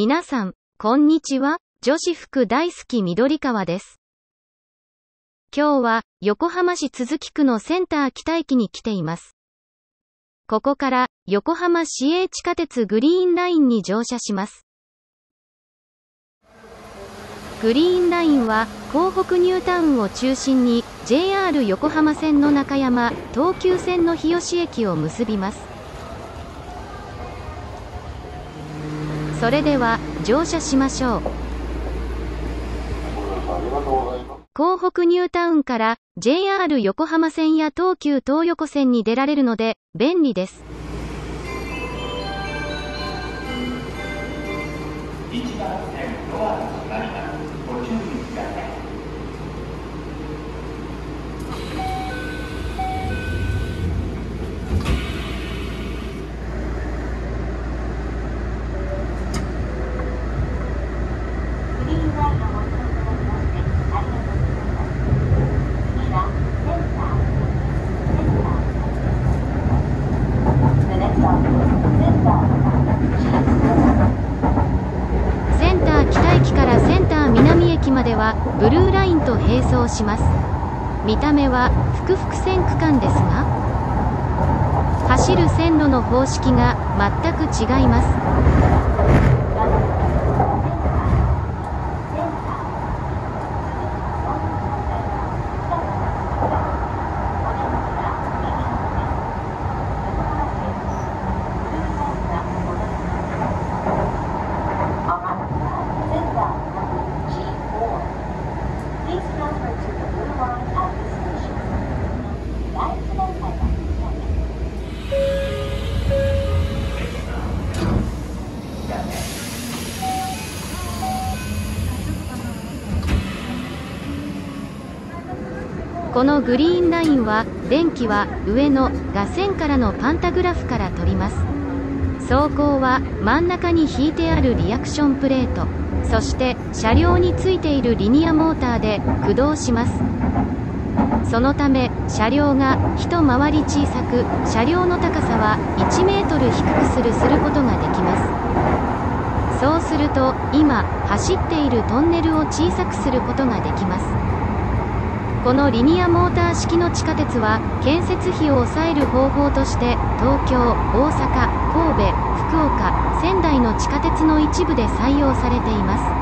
皆さん、こんにちは。女子服大好き緑川です。今日は、横浜市都筑区のセンター北駅に来ています。ここから、横浜市営地下鉄グリーンラインに乗車します。グリーンラインは、港北ニュータウンを中心に、JR 横浜線の中山、東急線の日吉駅を結びます。それでは、乗車しましょう。港北ニュータウンから JR 横浜線や東急東横線に出られるので便利です。1番線ドアが閉まります。ご注意ください。センター北駅からセンター南駅まではブルーラインと並走します。見た目は複々線区間ですが、走る線路の方式が全く違います。このグリーンラインは電気は上のが線からのパンタグラフから取ります。走行は真ん中に引いてあるリアクションプレート。そして車両についているリニアモーターで駆動します。そのため車両が一回り小さく車両の高さは1メートル低くするすることができます。そうすると今走っているトンネルを小さくすることができます。このリニアモーター式の地下鉄は建設費を抑える方法として東京、大阪、神戸、福岡、仙台の地下鉄の一部で採用されています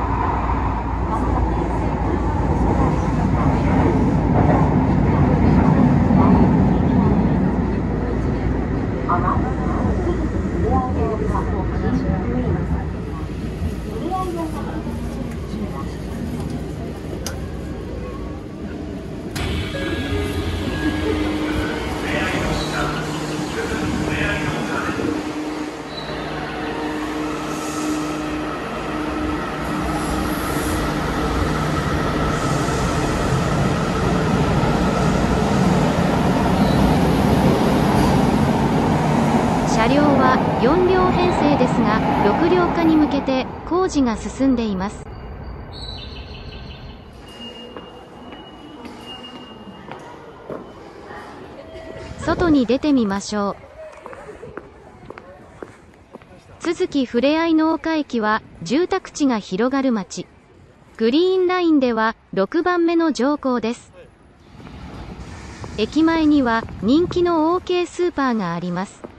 車両は4両編成ですが6両化に向けて工事が進んでいます。外に出てみましょう。都築ふれあいの丘駅は住宅地が広がる街グリーンラインでは6番目の乗降です。駅前には人気の OK スーパーがあります。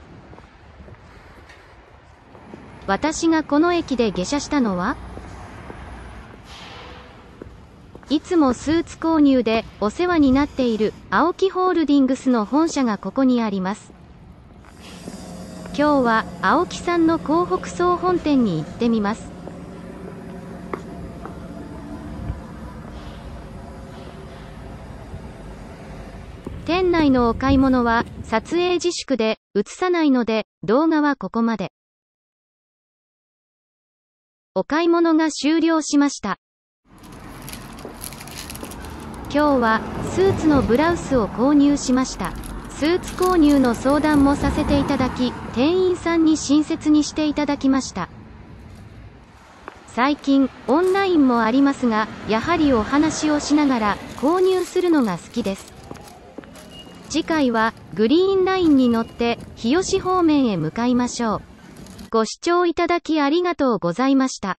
私がこの駅で下車したのは？いつもスーツ購入でお世話になっている青木ホールディングスの本社がここにあります。今日は青木さんの港北総本店に行ってみます。店内のお買い物は撮影自粛で映さないので動画はここまで。お買い物が終了しました。今日はスーツのブラウスを購入しました。スーツ購入の相談もさせていただき、店員さんに親切にしていただきました。最近、オンラインもありますが、やはりお話をしながら購入するのが好きです。次回はグリーンラインに乗って日吉方面へ向かいましょう。ご視聴いただきありがとうございました。